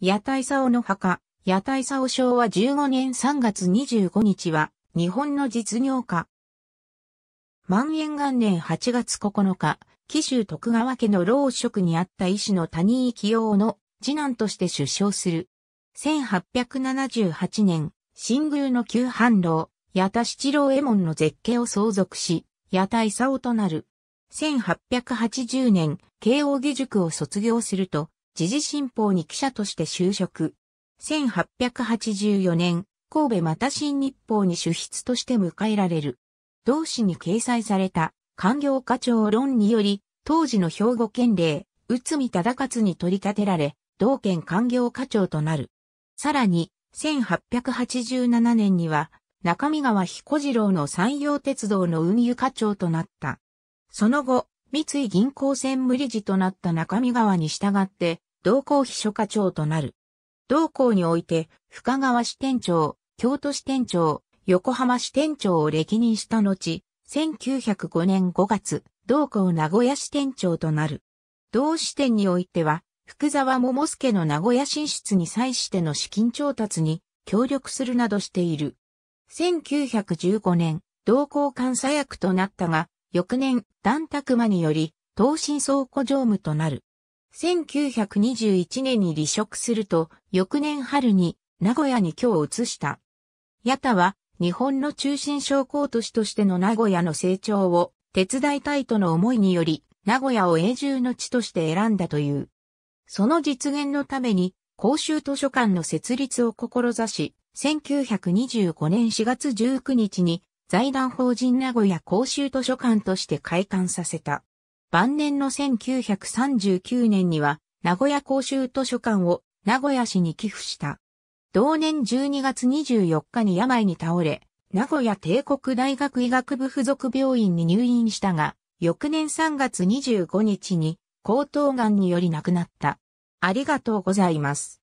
屋台竿の墓、屋台竿昭和15年3月25日は、日本の実業家。万延元年8月9日、紀州徳川家の老職にあった医師の谷井清の次男として出生する。1878年、新宮の旧藩老、八田七郎右衛門の絶景を相続し、屋台竿となる。1880年、慶応義塾を卒業すると、時事新報に記者として就職。1884年、神戸また新日報に主筆として迎えられる。同誌に掲載された、官業課長論により、当時の兵庫県令、内海忠勝に取り立てられ、同県官業課長となる。さらに、1887年には、中見川彦次郎の山陽鉄道の運輸課長となった。その後、三井銀行専務理事となった中見川に従って、同行秘書課長となる。同行において、深川支店長、京都支店長、横浜支店長を歴任した後、1905年5月、同行名古屋支店長となる。同支店においては、福沢桃助の名古屋進出に際しての資金調達に協力するなどしている。1915年、同行監査役となったが、翌年、団卓馬により、東進倉庫常務となる。1921年に離職すると、翌年春に名古屋に居を移した。ヤタは日本の中心商工都市としての名古屋の成長を手伝いたいとの思いにより、名古屋を永住の地として選んだという。その実現のために公衆図書館の設立を志し、1925年4月19日に財団法人名古屋公衆図書館として開館させた。晩年の1939年には、名古屋公衆図書館を名古屋市に寄付した。同年12月24日に病に倒れ、名古屋帝国大学医学部附属病院に入院したが、翌年3月25日に、喉頭癌により亡くなった。ありがとうございます。